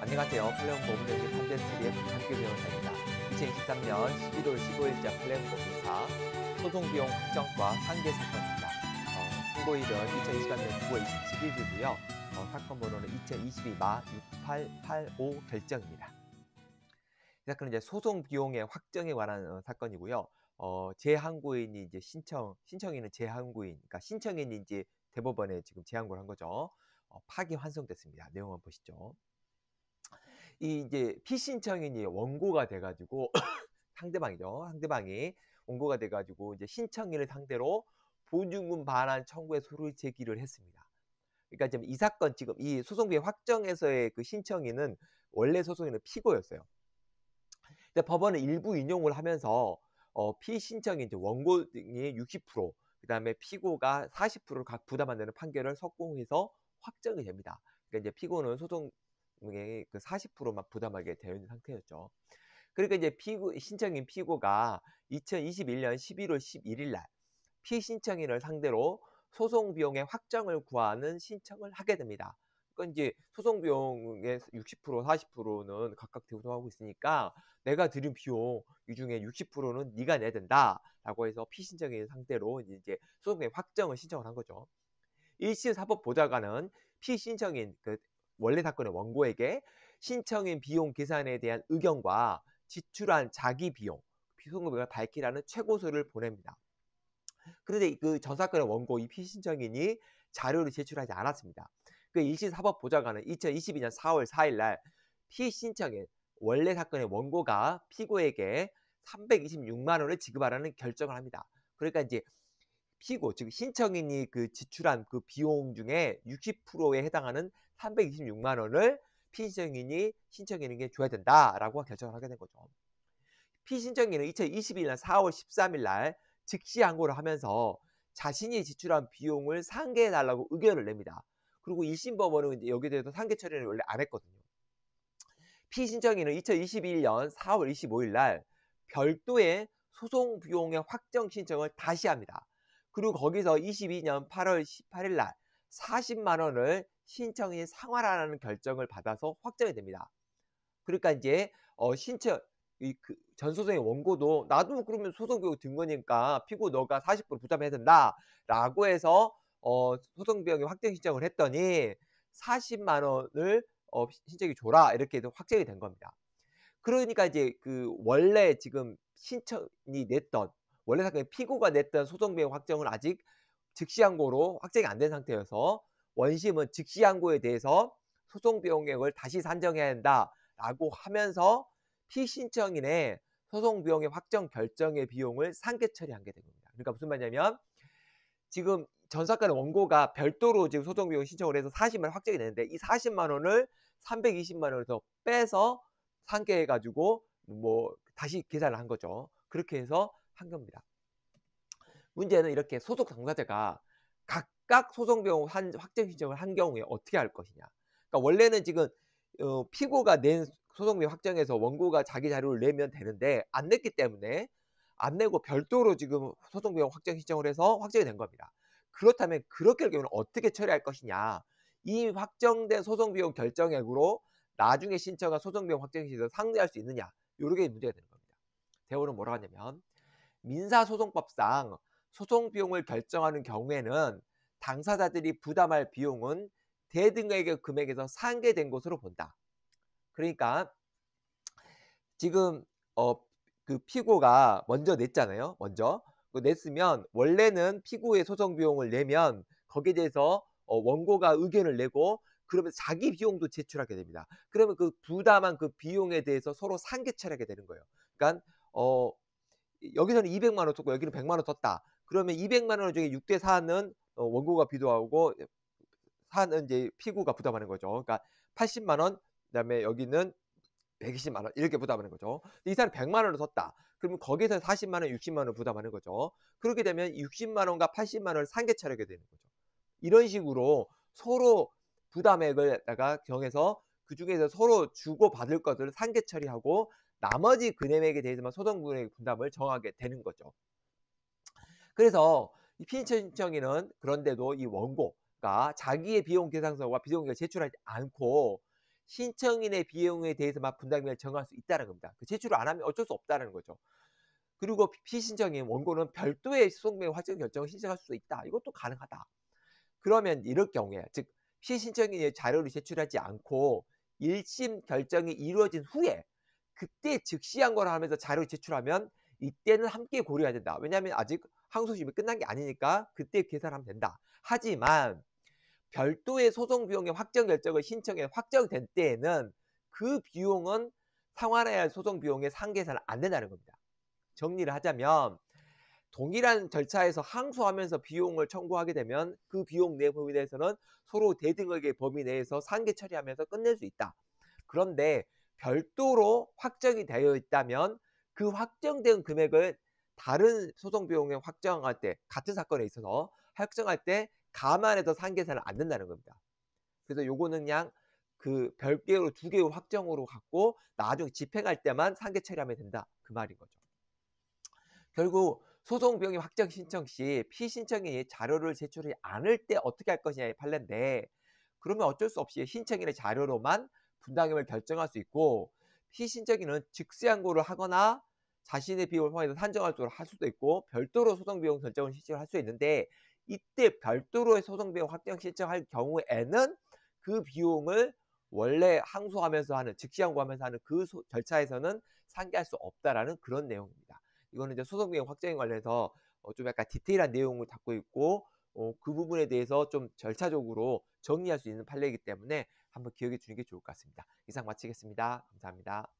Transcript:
안녕하세요. 팔레온 고문정리 판결처리의 박한규 변호사입니다. 2023년 11월 15일자 팔레온 고문사 소송비용 확정과 상계 사건입니다. 어, 선고일은 2023년 9월 27일이고요. 어, 사건 번호는 2022-6885 결정입니다. 이 사건은 이제 소송 비용의 확정에 관한 어, 사건이고요. 어, 재항고인이 이제 신청, 신청인은 재항고인, 그러니까 신청인이 이제 대법원에 지금 재항고를 한 거죠. 어, 파기 환송됐습니다. 내용 한번 보시죠. 이 이제 피신청인이 원고가 돼가지고 상대방이죠. 상대방이 원고가 돼가지고 이제 신청인을 상대로 보증금 반환 청구의 소를 제기를 했습니다. 그러니까 지금 이 사건 지금 이 소송비 확정에서의 그 신청인은 원래 소송인은 피고였어요. 근데 법원은 일부 인용을 하면서 어, 피신청인 이제 원고 등이 60%, 그 다음에 피고가 40%를 각 부담한다는 판결을 석공해서 확정이 됩니다. 그러니까 이제 피고는 소송 그 40%만 부담하게 되어 있는 상태였죠. 그러니까 이제 피고, 신청인 피고가 2021년 11월 11일 날 피신청인을 상대로 소송 비용의 확정을 구하는 신청을 하게 됩니다. 그러니까 이제 소송 비용의 60% 40%는 각각 대우하고 있으니까 내가 들인 비용 이 중에 60%는 네가 내야 된다라고 해서 피신청인 상대로 이제 소송 비용 확정을 신청을 한 거죠. 1심 사법 보좌관은 피신청인 그 원래 사건의 원고에게 신청인 비용 계산에 대한 의견과 지출한 자기 비용, 비송금액을 밝히라는 최고서를 보냅니다. 그런데 그 전 사건의 원고 이 피신청인이 자료를 제출하지 않았습니다. 그 일시 사법 보좌관은 2022년 4월 4일 날 피신청인 원래 사건의 원고가 피고에게 326만 원을 지급하라는 결정을 합니다. 그러니까 이제 피고 즉 신청인이 그 지출한 그 비용 중에 60%에 해당하는 326만 원을 피신청인이 신청인에게 줘야 된다라고 결정을 하게 된 거죠. 피신청인은 2021년 4월 13일 날 즉시 항고를 하면서 자신이 지출한 비용을 상계해 달라고 의견을 냅니다. 그리고 1심 법원은 여기에 대해서 상계 처리를 원래 안 했거든요. 피신청인은 2021년 4월 25일 날 별도의 소송 비용의 확정 신청을 다시 합니다. 그리고 거기서 22년 8월 18일 날 40만 원을 신청인 상환하라는 결정을 받아서 확정이 됩니다. 그러니까 이제 어 신청 이그 전소송의 원고도 나도 그러면 소송비용 든 거니까 피고 너가 40% 부담해야 된다라고 해서 어 소송비용의 확정 신청을 했더니 40만 원을 어 신청이 줘라 이렇게 확정이 된 겁니다. 그러니까 이제 그 원래 지금 신청이 냈던 원래 사건의 피고가 냈던 소송비용 확정은 아직 즉시항고로 확정이 안 된 상태여서 원심은 즉시항고에 대해서 소송 비용액을 다시 산정해야 한다라고 하면서 피신청인의 소송 비용의 확정 결정의 비용을 상계 처리한 게 된 겁니다. 그러니까 무슨 말이냐면 지금 전 사건의 원고가 별도로 지금 소송 비용 신청을 해서 40만 원 확정이 되는데 이 40만 원을 320만 원을 더 빼서 상계해 가지고 뭐 다시 계산을 한 거죠. 그렇게 해서 한 겁니다. 문제는 이렇게 소속 당사자가 각각 소송 비용 확정 신청을 한 경우에 어떻게 할 것이냐. 그러니까 원래는 지금 어, 피고가 낸 소송 비용 확정해서 원고가 자기 자료를 내면 되는데 안 냈기 때문에 안 내고 별도로 지금 소송 비용 확정 신청을 해서 확정이 된 겁니다. 그렇다면 그렇게 할 경우는 어떻게 처리할 것이냐. 이 확정된 소송 비용 결정액으로 나중에 신청한 소송 비용 확정 신청을 상대할 수 있느냐. 요게 문제가 되는 겁니다. 대우는 뭐라 하냐면 민사소송법상 소송 비용을 결정하는 경우에는 당사자들이 부담할 비용은 대등액의 금액에서 상계된 것으로 본다. 그러니까 지금 어, 그 피고가 먼저 냈잖아요. 먼저 그 냈으면 원래는 피고의 소송 비용을 내면 거기에 대해서 어, 원고가 의견을 내고 그러면 자기 비용도 제출하게 됩니다. 그러면 그 부담한 그 비용에 대해서 서로 상계 처리하게 되는 거예요. 그러니까 어, 여기서는 200만 원 썼고 여기는 100만 원 썼다. 그러면 200만 원 중에 6대 4는 어, 원고가 비도하고 4는 이제 피고가 부담하는 거죠. 그러니까 80만 원, 그다음에 여기는 120만 원 이렇게 부담하는 거죠. 이 사람 100만 원을 썼다. 그러면 거기서 40만 원, 60만 원 부담하는 거죠. 그렇게 되면 60만 원과 80만 원을 상계 처리하게 되는 거죠. 이런 식으로 서로 부담액을 다가 정해서 그 중에서 서로 주고 받을 것을 상계 처리하고 나머지 금액에 대해서만 소송분의 분담을 정하게 되는 거죠. 그래서 이 피신청인은 그런데도 이 원고가 자기의 비용 계상서와 비용을 제출하지 않고 신청인의 비용에 대해서만 분담금을 정할 수 있다는 겁니다. 그 제출을 안 하면 어쩔 수 없다는 거죠. 그리고 피신청인 원고는 별도의 소송비용 확정 결정을 신청할 수 있다. 이것도 가능하다. 그러면 이럴 경우에 즉 피신청인이 자료를 제출하지 않고 1심 결정이 이루어진 후에 그때 즉시 항고를 하면서 자료를 제출하면 이때는 함께 고려해야 된다. 왜냐하면 아직 항소심이 끝난 게 아니니까 그때 계산하면 된다. 하지만 별도의 소송 비용의 확정 결정을 신청해 확정된 때에는 그 비용은 상환해야 할 소송 비용의 상계에서는 안 된다는 겁니다. 정리를 하자면 동일한 절차에서 항소하면서 비용을 청구하게 되면 그 비용 내 범위 내에서는 서로 대등하게 범위 내에서 상계 처리하면서 끝낼 수 있다. 그런데 별도로 확정이 되어 있다면 그 확정된 금액을 다른 소송 비용에 확정할 때 같은 사건에 있어서 확정할 때 감안해서 상계세는 안 된다는 겁니다. 그래서 요거는 그냥 그 별개로 두 개의 확정으로 갖고 나중에 집행할 때만 상계 처리하면 된다. 그 말인 거죠. 결국 소송 비용의 확정 신청 시 피신청인이 자료를 제출하지 않을 때 어떻게 할 것이냐의 판례인데 그러면 어쩔 수 없이 신청인의 자료로만 분담금을 결정할 수 있고 피신청인은 즉시 항고를 하거나 자신의 비용을 포함해서 산정할 수로 할 수도 있고 별도로 소송 비용 결정을 신청을 할수 있는데 이때 별도로의 소송 비용 확정 신청할 경우에는 그 비용을 원래 항소하면서 하는 즉시 항고하면서 하는 그 소, 절차에서는 상계할 수 없다라는 그런 내용입니다. 이거는 이제 소송 비용 확정에 관련해서 어, 좀 약간 디테일한 내용을 담고 있고 어, 그 부분에 대해서 좀 절차적으로 정리할 수 있는 판례이기 때문에 한번 기억해 주는 게 좋을 것 같습니다. 이상 마치겠습니다. 감사합니다.